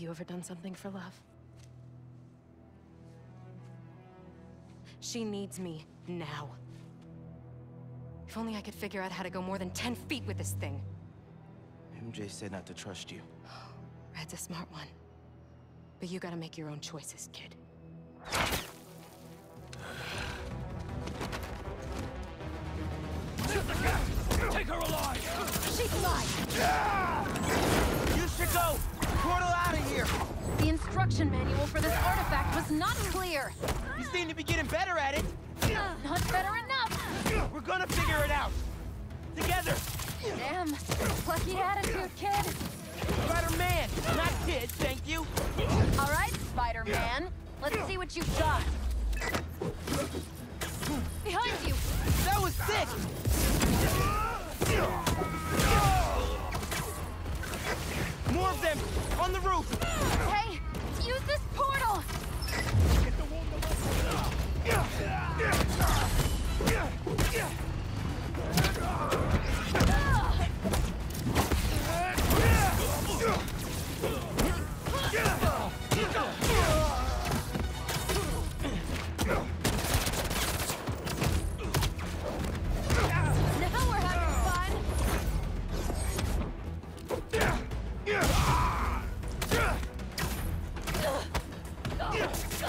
you ever done something for love? She needs me now. If only I could figure out how to go more than 10 feet with this thing. MJ said not to trust you. Red's a smart one. But you gotta make your own choices, kid. Take her alive! She's alive! You instruction manual for this artifact was not clear. You seem to be getting better at it! Not better enough! We're gonna figure it out! Together! Damn, plucky attitude, kid. Spider-Man! Not kid, thank you! All right, Spider-Man. Let's see what you've got. Behind you! That was sick! More of them! On the roof!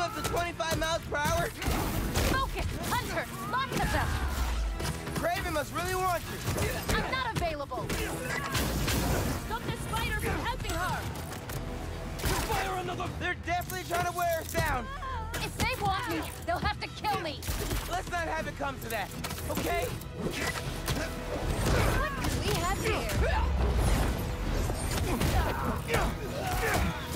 lions can swim up to 25 miles per hour? Focus! Hunter! Lots of them! Kraven must really want you! I'm not available! Stop the spider from helping her! Fire another! They're definitely trying to wear us down! If they want me, they'll have to kill me! Let's not have it come to that, okay? What do we have here?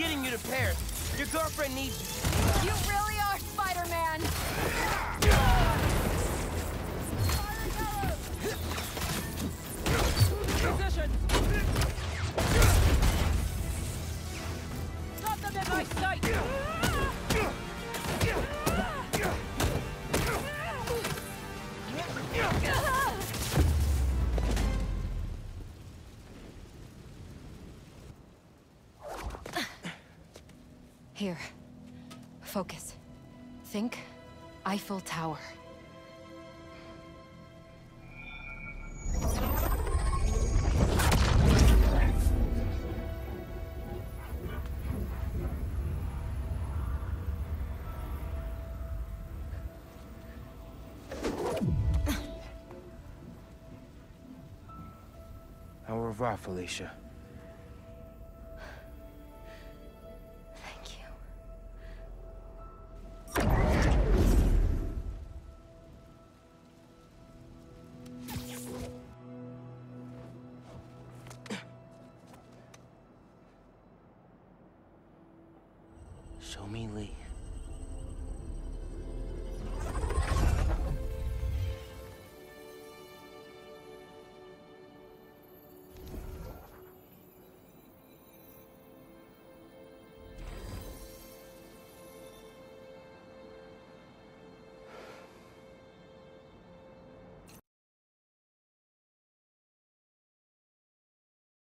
getting you to Paris! Your girlfriend needs you! You really are Spider-Man! Here. Focus. Think Eiffel Tower. Au revoir, Felicia. Show me Lee.